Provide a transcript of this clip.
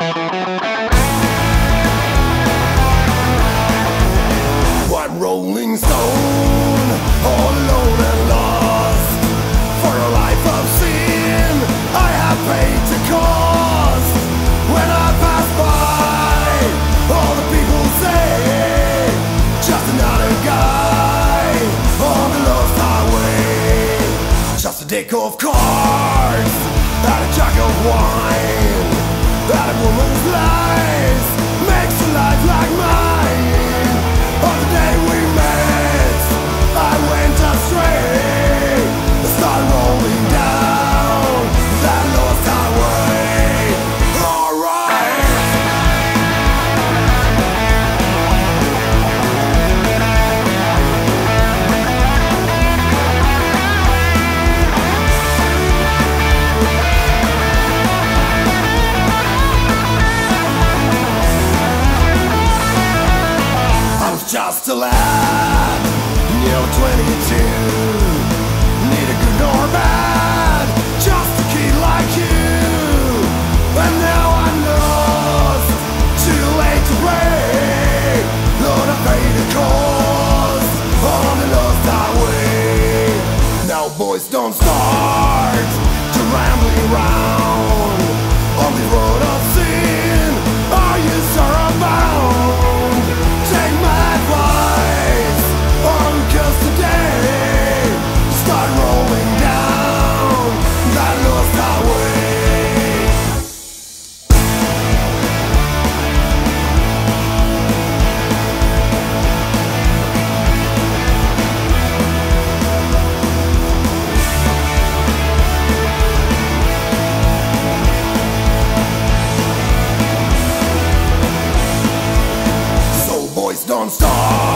One rolling stone, all alone and lost. For a life of sin, I have paid the cost. When I pass by, all the people say, just another guy on the lost highway. Just a deck of cards, and a jug of wine, and a woman's lies alive. You're 22 Need a good or bad Just a kid like you. And now I'm lost Too late to break. Lord, I paid the cost On the lost highway. Now boys, don't start To rambling round On the road of don't stop